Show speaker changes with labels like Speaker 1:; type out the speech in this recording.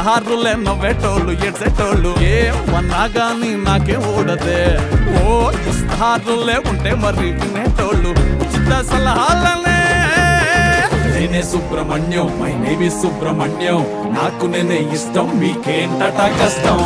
Speaker 1: ఇస్తారులే నవ్వేటోళ్ళు ఎడ్సేటోళ్ళు ఏమన్నా కానీ నాకే ఓడదే ఓ ఇస్తారులే ఉంటే మరి వినేటోళ్ళు. ఉచిత సలహాలనే. నేనే సుబ్రహ్మణ్యం మై నేమి సుబ్రహ్మణ్యం. నాకు నేనే ఇష్టం మీకేంటట కష్టం?